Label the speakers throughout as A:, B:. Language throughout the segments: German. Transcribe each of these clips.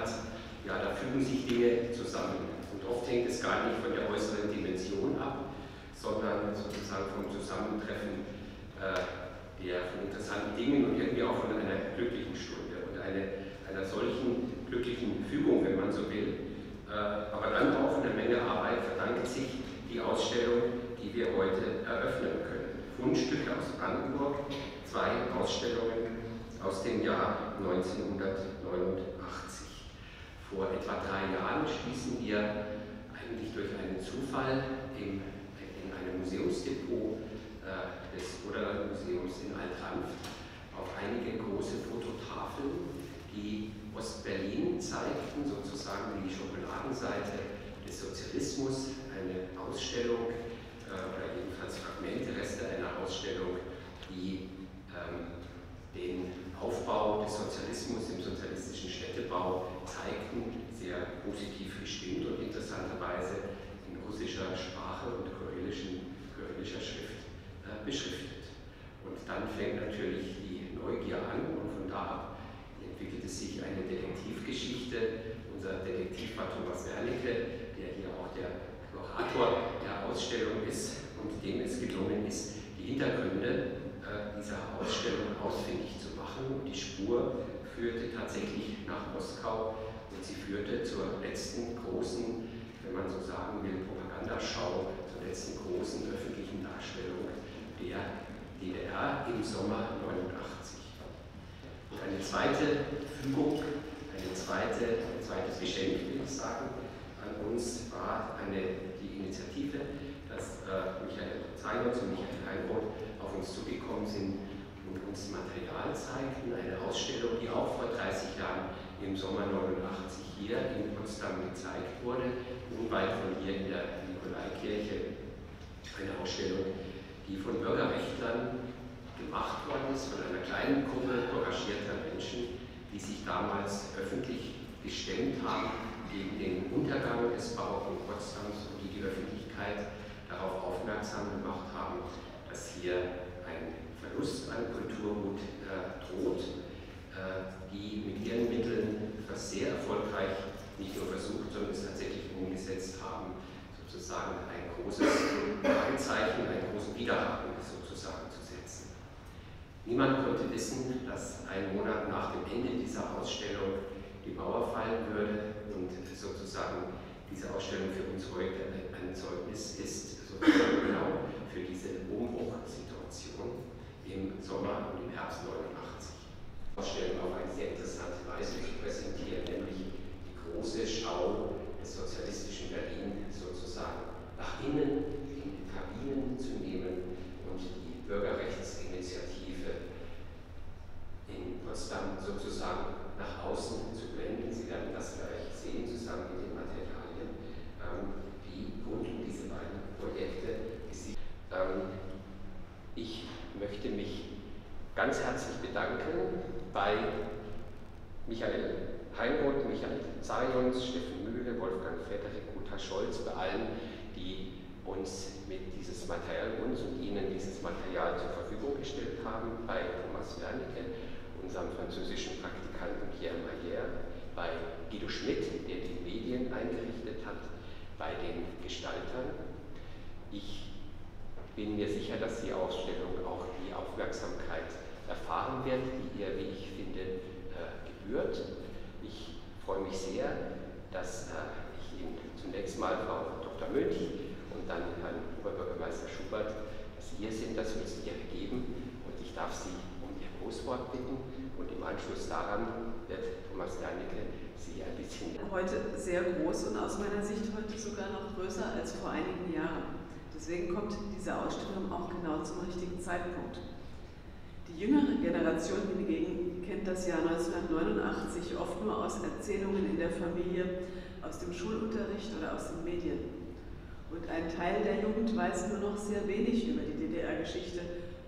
A: hat, ja, da fügen sich Dinge zusammen. Und oft hängt es gar nicht von der äußeren Dimension ab, sondern sozusagen vom Zusammentreffen äh, der von interessanten Dingen und irgendwie auch von einer glücklichen Stunde und eine, einer solchen glücklichen Fügung, wenn man so will. Äh, aber dann auch eine Menge Arbeit verdankt sich die Ausstellung, die wir heute eröffnen können. Fundstücke aus Brandenburg, zwei Ausstellungen aus dem Jahr 1989. Vor etwa drei Jahren schließen wir eigentlich durch einen Zufall im, in einem Museumsdepot äh, des Oderland Museums in Altranft auf einige große Fototafeln, die Ostberlin zeigten, sozusagen die Schokoladenseite des Sozialismus, eine Ausstellung äh, oder jedenfalls Fragmente, Reste einer Ausstellung, die ähm, den Aufbau des Sozialismus im sozialistischen Städtebau zeigten, sehr positiv gestimmt und interessanterweise in russischer Sprache und kyrillischer Schrift beschriftet. Und dann fängt natürlich die Neugier an und von da ab entwickelte sich eine Detektivgeschichte. Unser Detektiv war Thomas Wernicke, der hier auch der Kurator der Ausstellung ist und dem es gelungen ist, die Hintergründe äh, dieser Ausstellung ausfindig zu machen. Und die Spur führte tatsächlich nach Moskau und sie führte zur letzten großen, wenn man so sagen will, Propagandaschau, zur letzten großen öffentlichen Darstellung der DDR im Sommer 89. Und eine zweite Fügung, eine zweite, ein zweites Geschenk, will ich sagen, an uns war eine, die Initiative, dass äh, Michael Zeilers und Michael Heinroth auf uns zugekommen sind und uns Material zeigten, eine Ausstellung, die auch vor 30 Jahren im Sommer 89 hier in Potsdam gezeigt wurde, unweit von hier in der Nikolaikirche, eine Ausstellung, die von Bürgerrechtlern gemacht worden ist, von einer kleinen Gruppe engagierter Menschen, die sich damals öffentlich gestemmt haben gegen den Untergang des barocken Potsdams und die die Öffentlichkeit darauf aufmerksam gemacht haben, dass hier ein Verlust an Kulturgut äh, droht, äh, die mit ihren Mitteln das sehr erfolgreich nicht nur versucht, sondern es tatsächlich umgesetzt haben, sozusagen ein großes Fragezeichen, einen großen Widerhaken sozusagen zu setzen. Niemand konnte wissen, dass ein Monat nach dem Ende dieser Ausstellung die Mauer fallen würde und sozusagen diese Ausstellung für uns heute ein Zeugnis ist, Umbruchsituation im Sommer und im Herbst 89. Ausstellung auf eine sehr interessante Weise zu präsentieren, nämlich die große Schau des sozialistischen Berlin sozusagen nach innen in die Kabinen zu nehmen und die Bürgerrechtsinitiative in Potsdam sozusagen nach außen zu blenden. Sie werden das gleich sehen, zusammen mit den Materialien, ähm, wie rund um diese beiden Projekte ähm, Ich möchte mich ganz herzlich bedanken bei Michael Heinroth, Michael Zarions, Steffen Mühle, Wolfgang Frederik, Uta Scholz, bei allen, die uns mit dieses Material, uns und Ihnen dieses Material zur Verfügung gestellt haben, bei Thomas Wernicke, unserem französischen Praktikanten Pierre Maillère, bei Guido Schmidt, der die Medien eingerichtet hat, bei den Gestaltern. Ich bin mir sicher, dass die Ausstellung auch die Aufmerksamkeit erfahren wird, die ihr, wie ich finde, äh, gebührt freue mich sehr, dass äh, ich Ihnen zunächst mal Frau Dr. Mönch und dann Herrn Oberbürgermeister Schubert, dass Sie hier sind, dass wir uns Ihre geben und ich darf Sie um Ihr Großwort bitten und im Anschluss daran wird Thomas Wernicke Sie ein bisschen...
B: Heute sehr groß und aus meiner Sicht heute sogar noch größer als vor einigen Jahren. Deswegen kommt diese Ausstellung auch genau zum richtigen Zeitpunkt. Die jüngere Generation hingegen kennt das Jahr 1989 oft nur aus Erzählungen in der Familie, aus dem Schulunterricht oder aus den Medien. Und ein Teil der Jugend weiß nur noch sehr wenig über die DDR-Geschichte,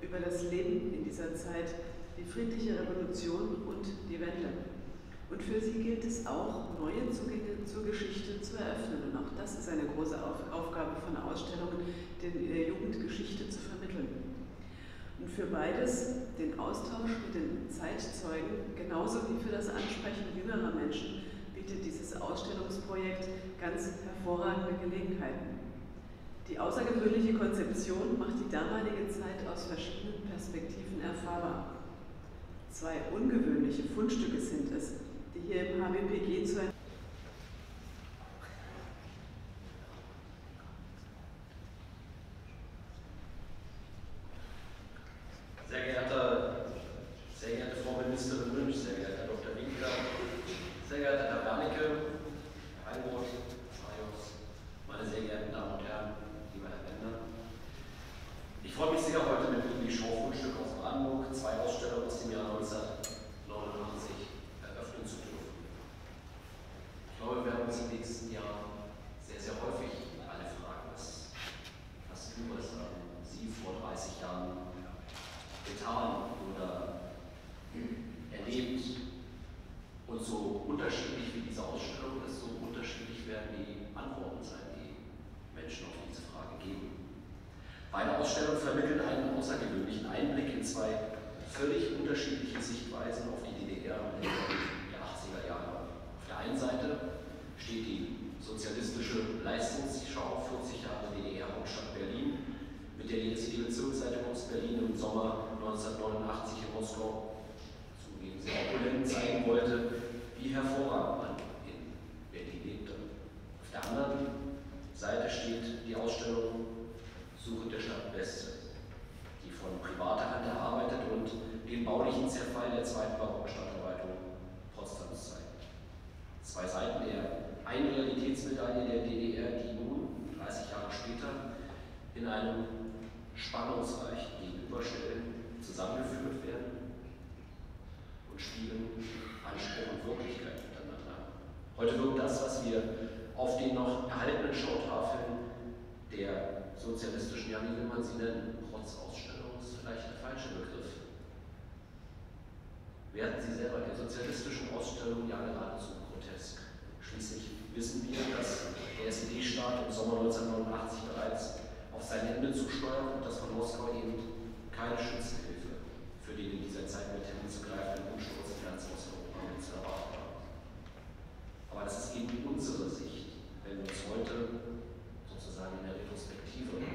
B: über das Leben in dieser Zeit, die friedliche Revolution und die Wende. Und für sie gilt es auch, neue Zugänge zur Geschichte zu eröffnen. Und auch das ist eine große Aufgabe von Ausstellungen, die äh, Jugendgeschichte zu vermitteln. Und für beides, den Austausch mit den Zeitzeugen, genauso wie für das Ansprechen jüngerer Menschen, bietet dieses Ausstellungsprojekt ganz hervorragende Gelegenheiten. Die außergewöhnliche Konzeption macht die damalige Zeit aus verschiedenen Perspektiven erfahrbar. Zwei ungewöhnliche Fundstücke sind es, die hier im HBPG zu
C: völlig unterschiedliche Sichtweisen auf die DDR in den 80er Jahren. Auf der einen Seite steht die sozialistische Leistungsschau 40 Jahre DDR-Hauptstadt Berlin, mit der die Expeditionszeitung aus Berlin im Sommer 1989 in Moskau zugeben sehr opulent zeigen wollte, wie hervorragend man in Berlin lebte. Auf der anderen Seite steht die Ausstellung Suche der Stadt Beste. baulichen Zerfall der zweiten Barockstadtverwaltung Potsdams zeigen. Zwei Seiten der eine Realitätsmedaille der DDR, die nun, 30 Jahre später, in einem spannungsreichen Gegenüberstellen zusammengeführt werden und spielen Anspruch und Wirklichkeit miteinander. Heute wirkt das, was wir auf den noch erhaltenen Schautafeln der sozialistischen, ja wie will man sie nennen, Protzausstellung ist vielleicht der falsche Begriff, werden sie selber der sozialistischen Ausstellung ja geradezu grotesk. Schließlich wissen wir, dass der SED-Staat im Sommer 1989 bereits auf sein Ende zusteuert und dass von Moskau eben keine Schützenhilfe für den in dieser Zeit mit hinzugreifenden Umsturz in ganz Osteuropa zu erwarten war. Aber das ist eben unsere Sicht, wenn wir uns heute sozusagen in der Retrospektive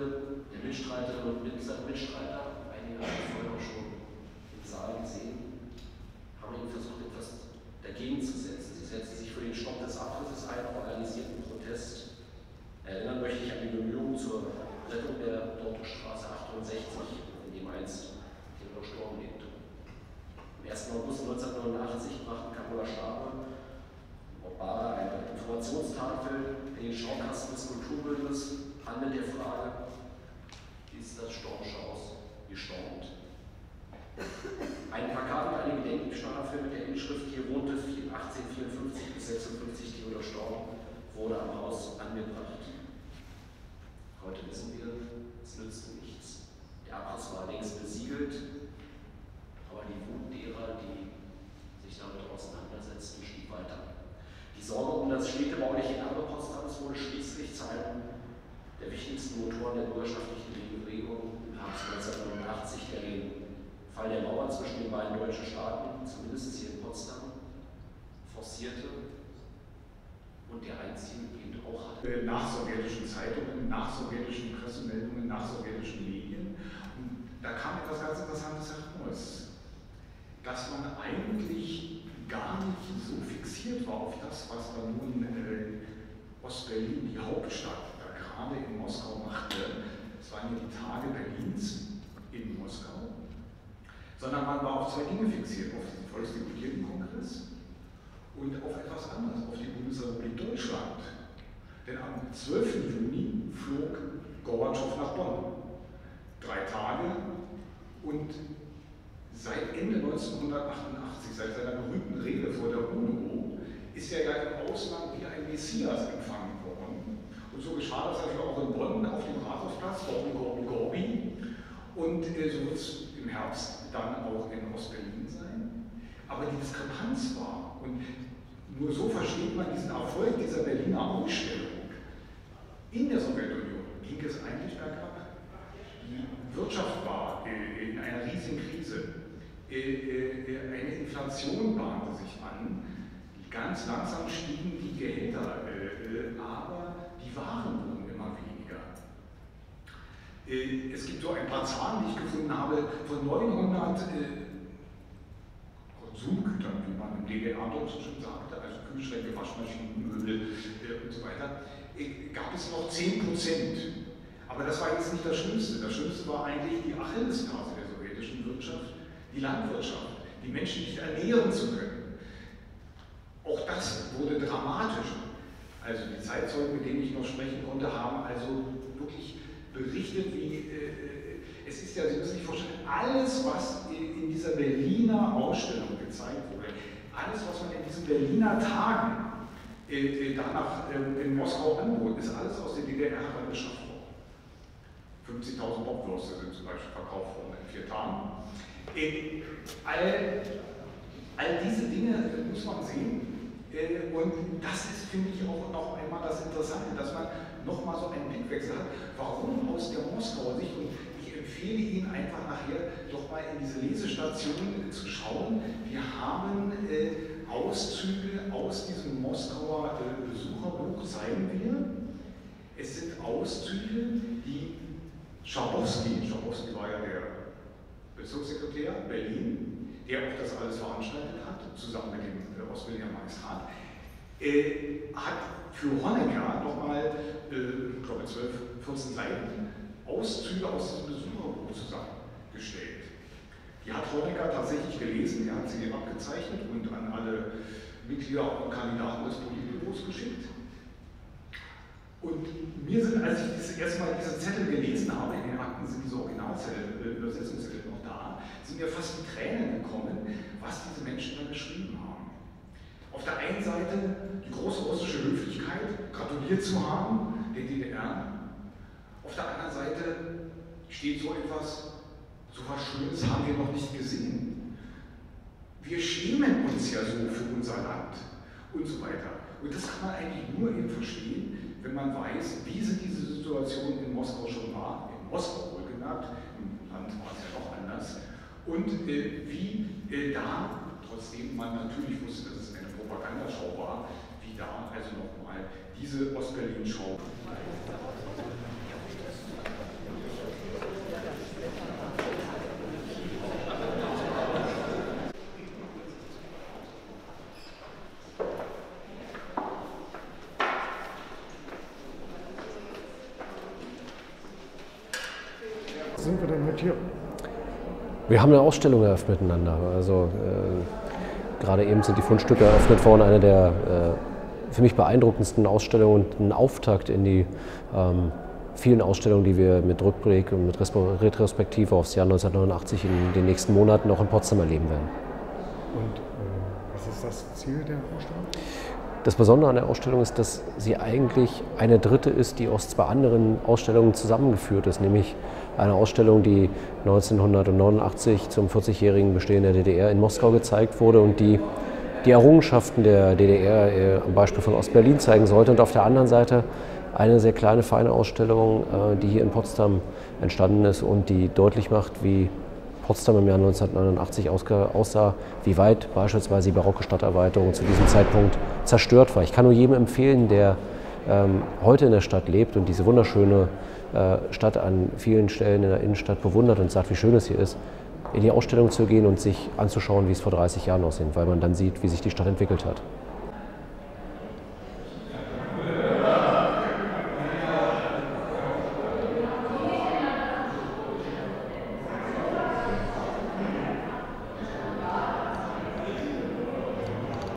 C: der Mitstreiterinnen und Mitstreiter, einige haben wir vorher auch schon im Saal gesehen, haben eben versucht, etwas dagegen zu setzen. Sie setzten sich für den Stopp des Abtrittes ein, organisierten Protest. Erinnern möchte ich an die Bemühungen zur Rettung der Dortmundstraße 68, in dem einst der Storm lebte. Am 1. August 1989 brachten Carola Schaber war eine Informationstafel in den Schaukasten des Kulturbündnisses an mit der Frage, ist das Stormschaus gestaunt? Ein Plakat mit einer Gedenktafel mit der Inschrift Hier wohnte 1854 bis 56 Theodor Storm wurde am Haus angebracht. Heute wissen wir, es nützte nichts. Der Abriss war längst besiegelt, aber die Wut derer, die sich damit auseinandersetzten, stieg weiter. Die Sorge um das städtebauliche Erbe Konstanz wurde schließlich zu einem der wichtigsten Motoren der bürgerschaftlichen Bewegung im Herbst 1989 erleben. Fall der Mauer zwischen den beiden deutschen Staaten, zumindest hier in Potsdam, forcierte und der einzige Kind auch
D: hatte. Äh, nach sowjetischen Zeitungen, nach sowjetischen Pressemeldungen, nach sowjetischen Medien. Und da kam etwas ganz Interessantes heraus, dass man eigentlich gar nicht so fixiert war auf das, was dann nun in Ostberlin, die Hauptstadt, da gerade in Moskau machte. Es waren ja die Tage Berlins in Moskau, sondern man war auf zwei Dinge fixiert, auf den Volksdeputiertenkongress und auf etwas anderes, auf die Bundesrepublik Deutschland. Denn am 12. Juni flog Gorbatschow nach Bonn. Drei Tage und seit Ende 1988, seit seiner berühmten Rede vor der UNO, ist er ja im Ausland wie ein Messias empfangen worden. Und so geschah das natürlich auch in Bonn auf dem Rathausplatz, Gorbi, Gorbi, Gorbi. Und äh, so wird es im Herbst dann auch in Ostberlin sein. Aber die Diskrepanz war, und nur so versteht man diesen Erfolg dieser Berliner Ausstellung, in der Sowjetunion ging es eigentlich bergab. Die Wirtschaft war äh, in einer riesigen Krise. Äh, äh, eine Inflation bahnte sich an, ganz langsam stiegen die Gehälter, aber die Waren wurden immer weniger. Es gibt so ein paar Zahlen, die ich gefunden habe, von 900 Konsumgütern, wie man im DDR-Deutschen schon sagte, also Kühlschränke, Waschmaschinen, Möbel und so weiter, gab es noch 10 Prozent. Aber das war jetzt nicht das Schlimmste. Das Schlimmste war eigentlich die Achillesferse der sowjetischen Wirtschaft, die Landwirtschaft, die Menschen nicht ernähren zu können. Auch das wurde dramatisch. Also die Zeitzeugen, mit denen ich noch sprechen konnte, haben also wirklich berichtet, wie äh, es ist ja, Sie müssen sich vorstellen, alles, was in dieser Berliner Ausstellung gezeigt wurde, alles, was man in diesen Berliner Tagen äh, danach äh, in Moskau anbot, ist alles aus der DDR herangeschafft worden. 50.000 Bockwürste sind zum Beispiel verkauft worden in vier Tagen. Äh, all, all diese Dinge muss man sehen. Äh, und das ist, finde ich, auch noch einmal das Interessante, dass man nochmal so einen Blickwechsel hat. Warum aus der Moskauer Sicht? Und ich empfehle Ihnen einfach nachher doch mal in diese Lesestation zu schauen. Wir haben äh, Auszüge aus diesem Moskauer Besucherbuch, zeigen wir. Es sind Auszüge, die Schabowski, Schabowski war ja der Bezirkssekretär Berlin, der auch das alles veranstaltet hat, zusammen mit dem äh, Ostberliner Magistrat, äh, hat für Honecker nochmal, äh, ich glaube 12, 14 Seiten, Auszüge aus diesem Besucherbuch zusammengestellt. Die hat Honecker tatsächlich gelesen, er hat sie abgezeichnet und an alle Mitglieder und Kandidaten des Politbüros geschickt. Und mir sind, als ich das erste Mal diese Zettel gelesen habe, in den Akten sind diese Originalzettel, äh, Übersetzungszettel noch sind mir fast die Tränen gekommen, was diese Menschen da geschrieben haben. Auf der einen Seite die große russische Höflichkeit, gratuliert zu haben, der DDR. Auf der anderen Seite steht so etwas, so was Schönes haben wir noch nicht gesehen. Wir schämen uns ja so für unser Land und so weiter. Und das kann man eigentlich nur eben verstehen, wenn man weiß, wie sind diese Situationen in Moskau schon war, in Moskau wohlgemerkt, im Land war es ja noch anders, und äh, wie äh, da, trotzdem man natürlich wusste, dass es eine Propagandaschau war, wie da also nochmal diese Ostberlin-Schau.
E: Sind wir denn mit hier?
C: Wir haben eine Ausstellung eröffnet miteinander. Also äh, gerade eben sind die Fundstücke eröffnet worden, eine der äh, für mich beeindruckendsten Ausstellungen und ein Auftakt in die ähm, vielen Ausstellungen, die wir mit Rückblick und mit Retrospektive aufs Jahr 1989 in den nächsten Monaten noch in Potsdam erleben werden.
E: Und äh, was ist das Ziel der Ausstellung?
C: Das Besondere an der Ausstellung ist, dass sie eigentlich eine dritte ist, die aus zwei anderen Ausstellungen zusammengeführt ist, nämlich eine Ausstellung, die 1989 zum 40-jährigen Bestehen der DDR in Moskau gezeigt wurde und die die Errungenschaften der DDR äh, am Beispiel von Ostberlin zeigen sollte. Und auf der anderen Seite eine sehr kleine, feine Ausstellung, äh, die hier in Potsdam entstanden ist und die deutlich macht, wie Potsdam im Jahr 1989 aussah, wie weit beispielsweise die barocke Stadterweiterung zu diesem Zeitpunkt zerstört war. Ich kann nur jedem empfehlen, der heute in der Stadt lebt und diese wunderschöne äh, Stadt an vielen Stellen in der Innenstadt bewundert und sagt, wie schön es hier ist, in die Ausstellung zu gehen und sich anzuschauen, wie es vor 30 Jahren aussehen, weil man dann sieht, wie sich die Stadt entwickelt hat.